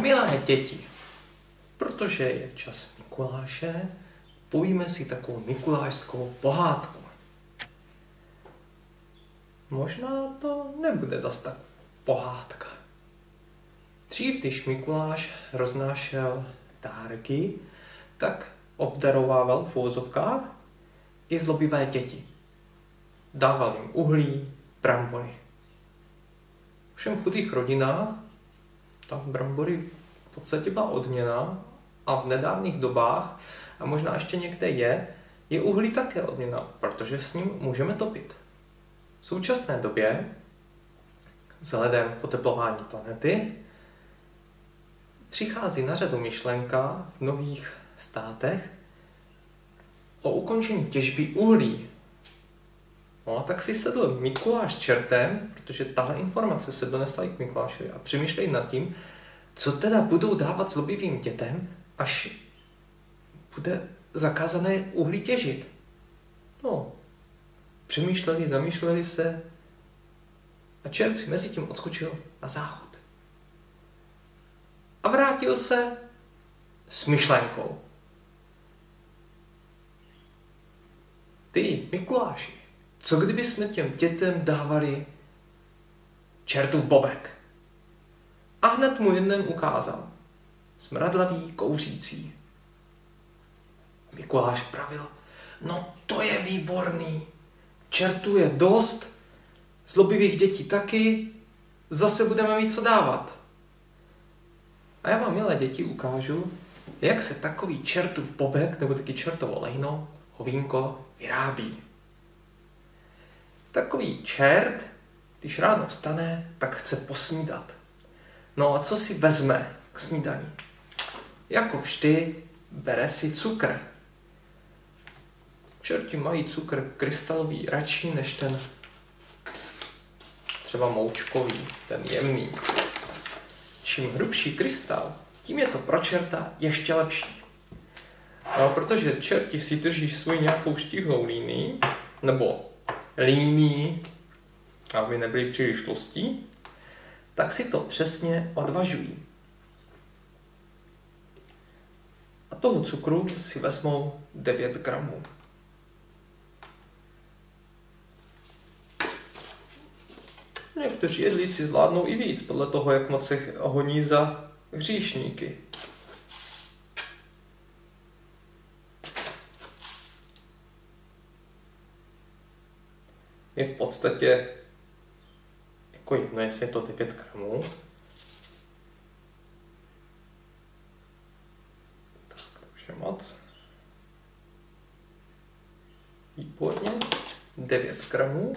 Milé děti, protože je čas Mikuláše, pojíme si takovou mikulášskou pohádku. Možná to nebude zas tak pohádka. Dřív, když Mikuláš roznášel dárky, tak obdarovával v úvozovkách i zlobivé děti. Dával jim uhlí, brambory. Všem v chudých rodinách tam brambory podstatě byla odměna a v nedávných dobách, a možná ještě někde je, je uhlí také odměna, protože s ním můžeme topit. V současné době, vzhledem k oteplování planety, přichází na řadu myšlenka v mnohých státech o ukončení těžby uhlí. No a tak si sedl Mikuláš čertem, protože tahle informace se donesla i k Mikulášovi a přemýšlej nad tím, co teda budou dávat zlobivým dětem, až bude zakázané uhlí těžit. No, přemýšleli, zamýšleli se a čert si mezi tím odskočil na záchod. A vrátil se s myšlenkou. Ty, Mikuláši, co kdyby jsme těm dětem dávali čertův bobek? A hned mu jeden ukázal. Smradlavý, kouřící. Mikuláš pravil, no to je výborný. Čertů je dost, zlobivých dětí taky, zase budeme mít co dávat. A já vám, milé děti, ukážu, jak se takový čertův bobek, nebo taky čertovo lejno, hovínko, vyrábí. Takový čert, když ráno vstane, tak chce posnídat. No a co si vezme k snídaní? Jako vždy bere si cukr. Čerti mají cukr krystalový radši než ten třeba moučkový, ten jemný. Čím hrubší krystal, tím je to pro čerta ještě lepší. No, protože čerti si drží svou nějakou štíhlou línii, nebo línii, aby nebyli příliš tlustí, tak si to přesně odvažují. A toho cukru si vezmou 9 gramů. Někteří jedlíci zvládnou i víc, podle toho, jak moc se honí za hříšníky. Je v podstatě jako jedno, jestli je to 9 gramů. Tak, to už je moc. Výborně. 9 gramů.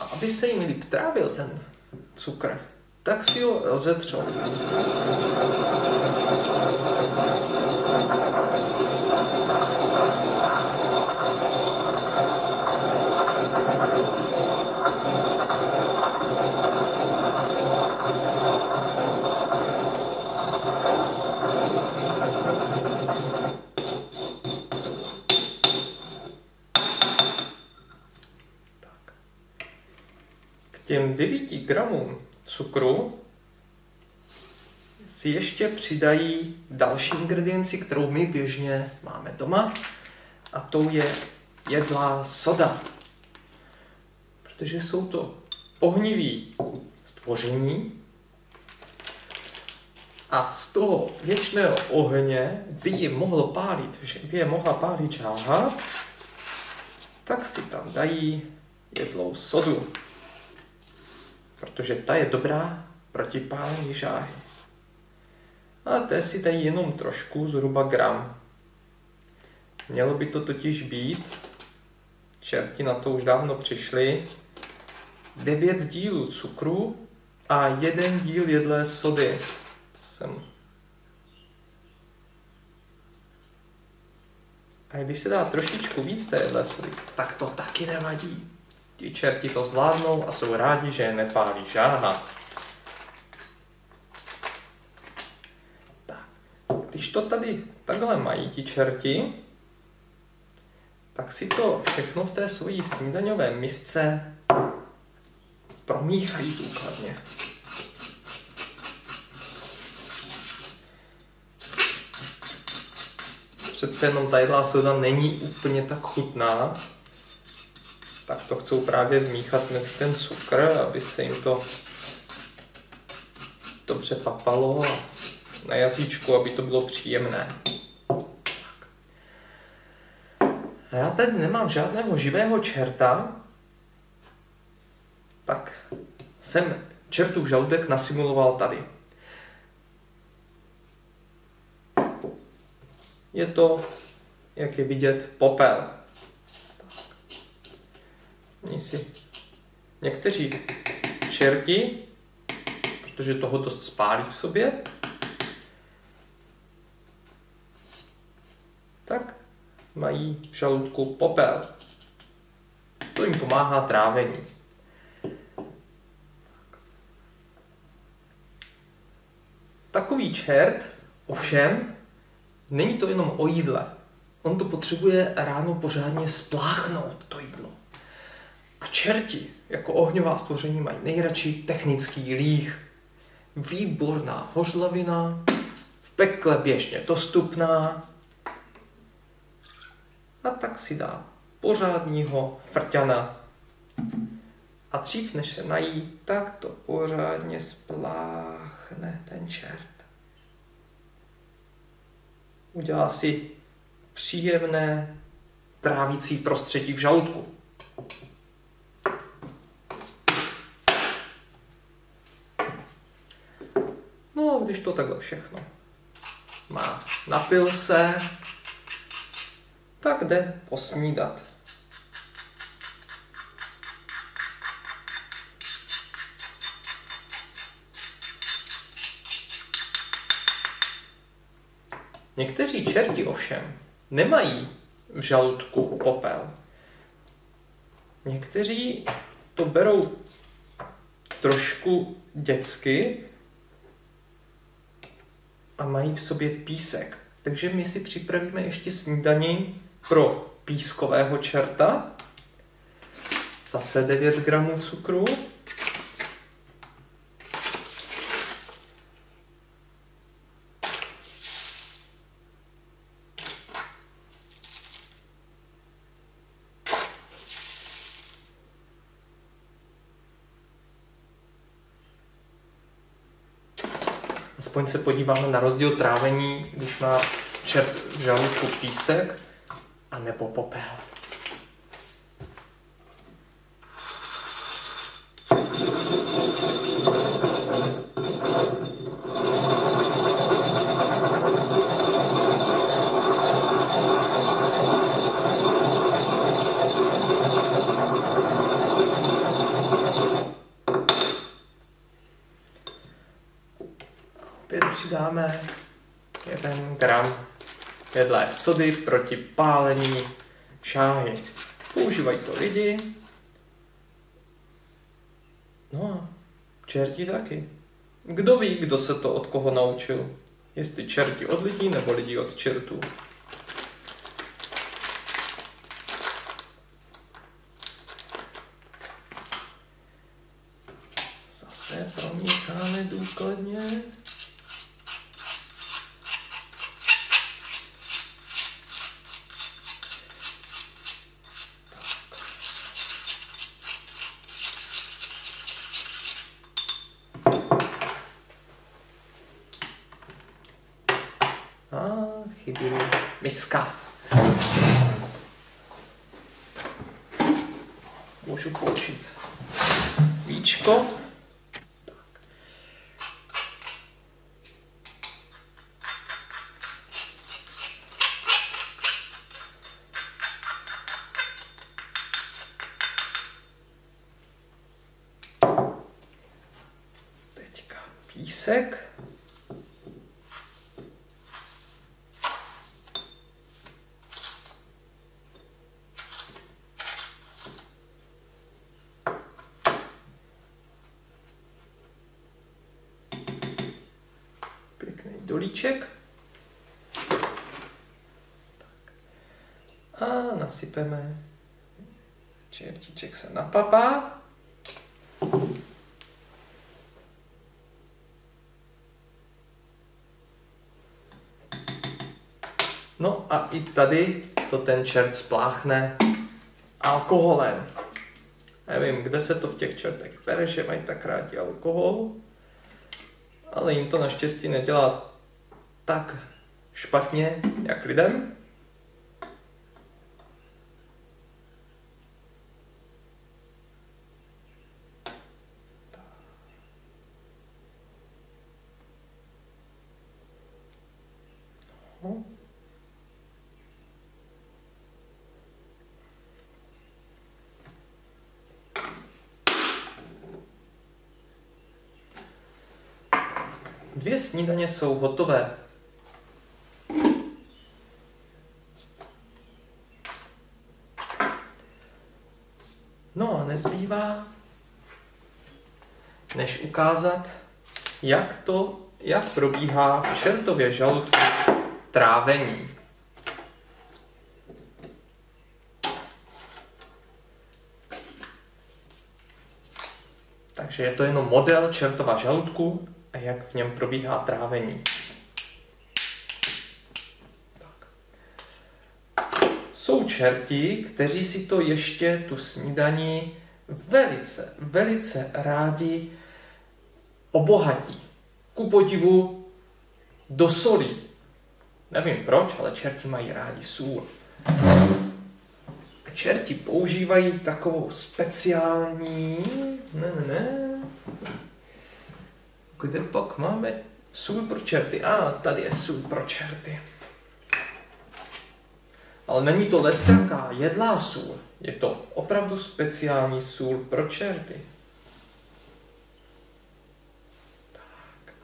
A aby se jim líp trávil ten cukr, tak si ho rozetřou. Těm 9 gramům cukru si ještě přidají další ingredienci, kterou my běžně máme doma, a to je jedlá soda. Protože jsou to ohnivý stvoření a z toho věčného ohně by je mohlo pálit, že by je mohla pálit žáha, tak si tam dají jedlou sodu protože ta je dobrá proti pálení žáhy. A té si dají jenom trošku, zhruba gram. Mělo by to totiž být, čerti na to už dávno přišli, 9 dílů cukru a jeden díl jedlé sody. Jsem A když se dá trošičku víc té jedlé sody, tak to taky nevadí. Ti čerti to zvládnou a jsou rádi, že je nepálí žáha. Tak. Když to tady takhle mají ti čerti, tak si to všechno v té svojí snídaňové misce promíchají důkladně. Přece jenom ta jedlá není úplně tak chutná, tak to chcou právě vmíchat mezi ten cukr, aby se jim to dobře papalo a na jazyčku, aby to bylo příjemné. A já tady nemám žádného živého čerta, tak jsem čertův žaludek nasimuloval tady. Je to, jak je vidět, popel. Tak. si někteří čerti, protože toho dost spálí v sobě, tak mají v žaludku popel. To jim pomáhá trávení. Takový čert ovšem není to jenom o jídle. On to potřebuje ráno pořádně spláchnout, to jídlo. A čerti, jako ohňová stvoření, mají nejradši technický líh. Výborná hořlavina, v pekle běžně dostupná, a tak si dá pořádního frťana. A dřív než se nají, tak to pořádně spláchne ten čert. Udělá si příjemné trávící prostředí v žaludku. No, když to takhle všechno má, napil se, tak jde posnídat. Někteří čerti ovšem nemají v žaludku popel. Někteří to berou trošku dětsky a mají v sobě písek. Takže my si připravíme ještě snídaní pro pískového čerta. Zase 9 gramů cukru. Aspoň se podíváme na rozdíl trávení, když má čert v žaludku písek a nebo popel. Opět přidáme jeden gram jedlé sody proti pálení šáhy. Používají to lidi. No a čerti taky. Kdo ví, kdo se to od koho naučil? Jestli čerti od lidí nebo lidi od čertů. Zase promícháme důkladně. A chybí mi miska. Můžu použít víčko. Teďka písek. chlebíček. A nasypeme. čertiček se napapá. No a i tady to ten čert spláchne alkoholem. Nevím, kde se to v těch čertech pere, že mají tak rádi alkohol, ale jim to naštěstí nedělá tak špatně, jak lidem. Dvě snídaně jsou hotové. Nezbývá, než ukázat, jak to, jak probíhá v čertově žaludku trávení. Takže je to jenom model čertova žaludku a jak v něm probíhá trávení. Jsou čerti, kteří si to ještě tu snídaní velice, velice rádi obohatí. Ku podivu do solí. Nevím proč, ale čerti mají rádi sůl. Čerti používají takovou speciální, ne, ne, ne, kde pak máme sůl pro čerty? A ah, tady je sůl pro čerty. Ale není to lecjaká jedlá sůl. Je to opravdu speciální sůl pro čerty. Tak.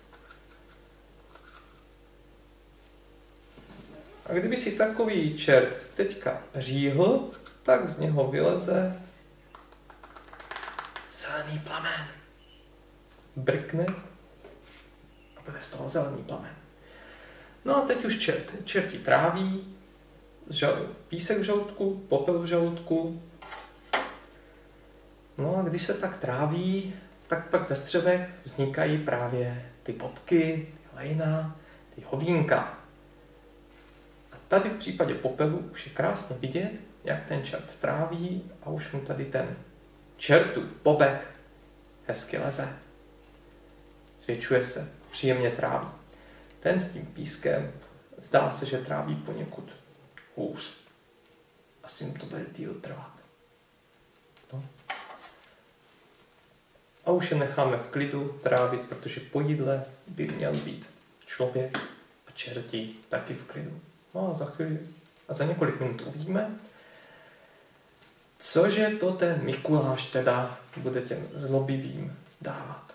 A kdyby si takový čert teďka říhl, tak z něho vyleze zelený plamen. Brkne a bude z toho zelený plamen. No a teď už čert, čerti tráví, žal, písek v žaludku, popel v žaludku. No a když se tak tráví, tak pak ve střevech vznikají právě ty popky, ty lejna, ty hovínka. A tady v případě popelu už je krásně vidět, jak ten čert tráví a už mu tady ten čertův bobek hezky leze. Zvětšuje se příjemně tráví. Ten s tím pískem zdá se, že tráví poněkud hůř. A s tím to bude díl trvat. No. A už je necháme v klidu trávit, protože po jídle by měl být člověk a čerti taky v klidu. No a za chvíli a za několik minut uvidíme, cože to ten Mikuláš teda bude těm zlobivým dávat.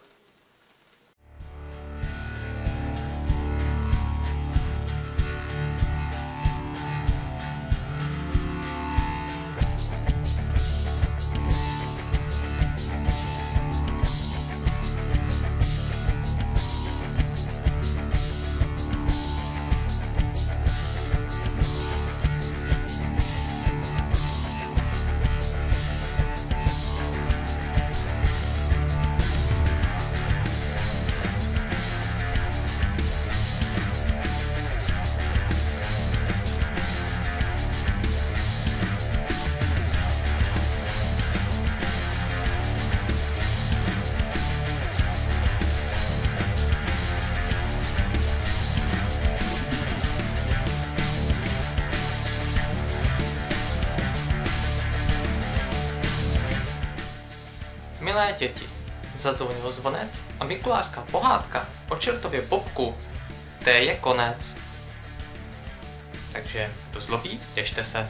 Milé děti, zazvonil zvonec a mikulářská pohádka o čertově bobku, té je konec. Takže do zlobí, těšte se.